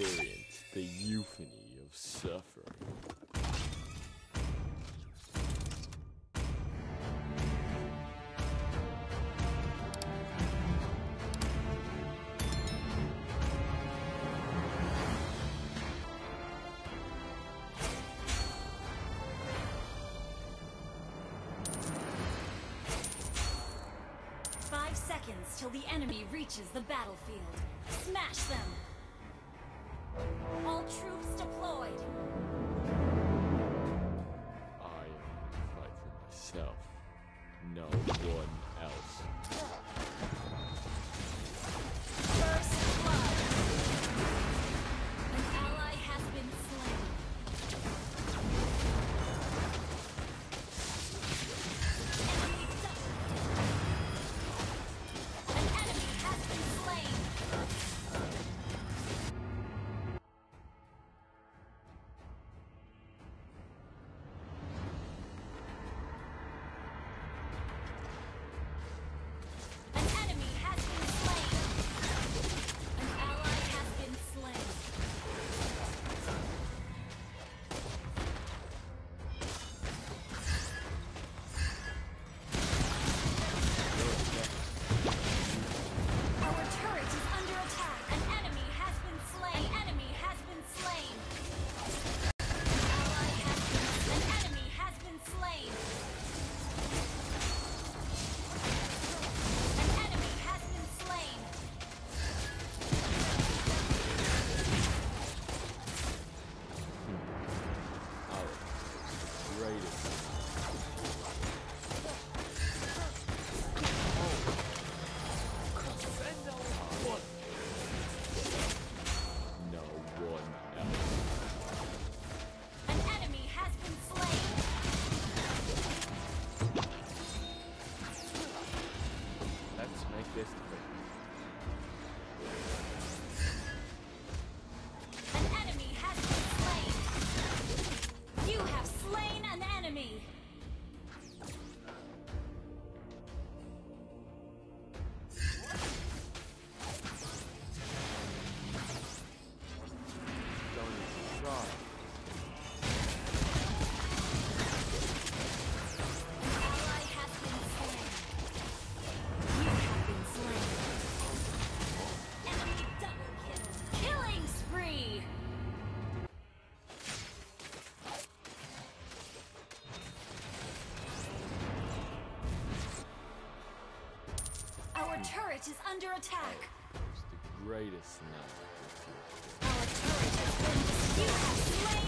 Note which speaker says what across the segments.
Speaker 1: experience the euphony of suffering.
Speaker 2: Five seconds till the enemy reaches the battlefield. Smash them! All troops deployed.
Speaker 1: I fight for myself. No one else.
Speaker 2: me. Our turret is under attack.
Speaker 1: It's the greatest night.
Speaker 2: Our turret has been destroyed.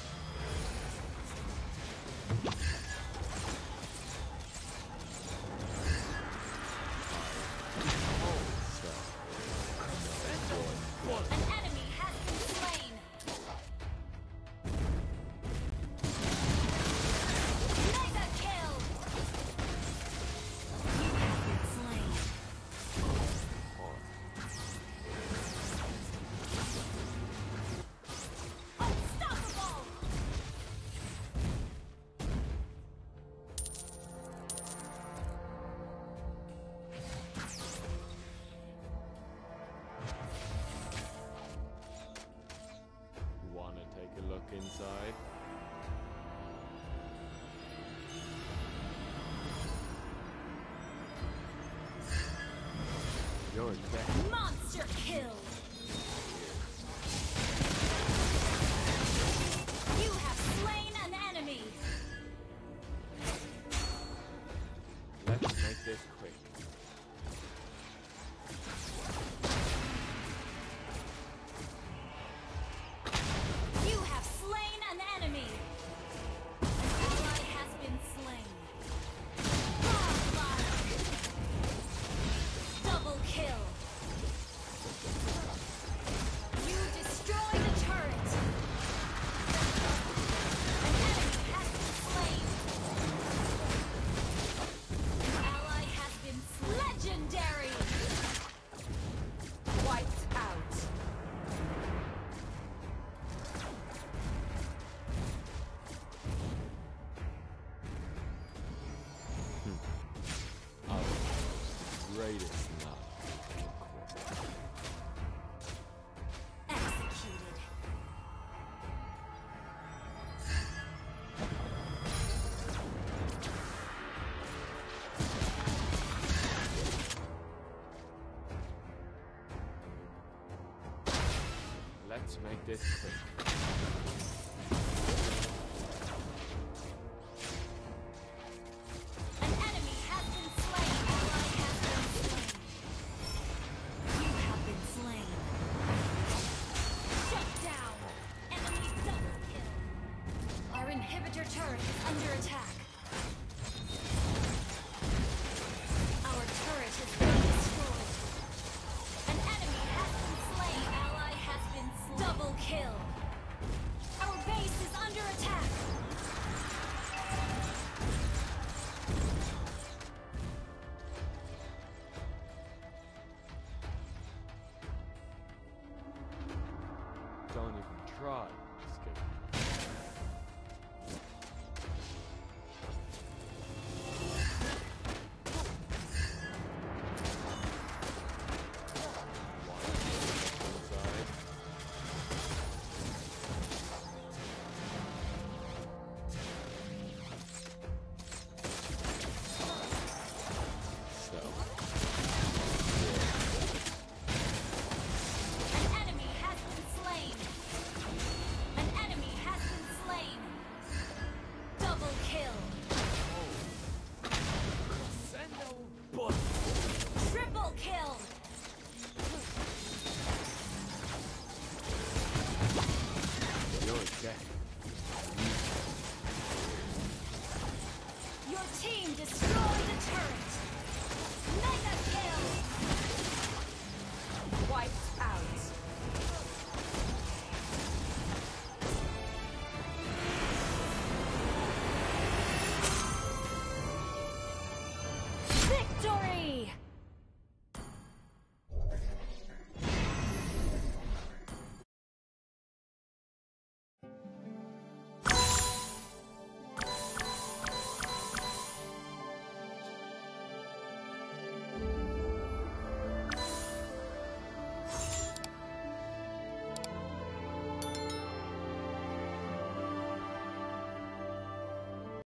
Speaker 2: side.
Speaker 1: You're
Speaker 2: exactly greatest love. Let's make this quick. don't even try.
Speaker 1: Your team destroyed the turret. Mega kill.
Speaker 3: Wiped out.
Speaker 1: Victory!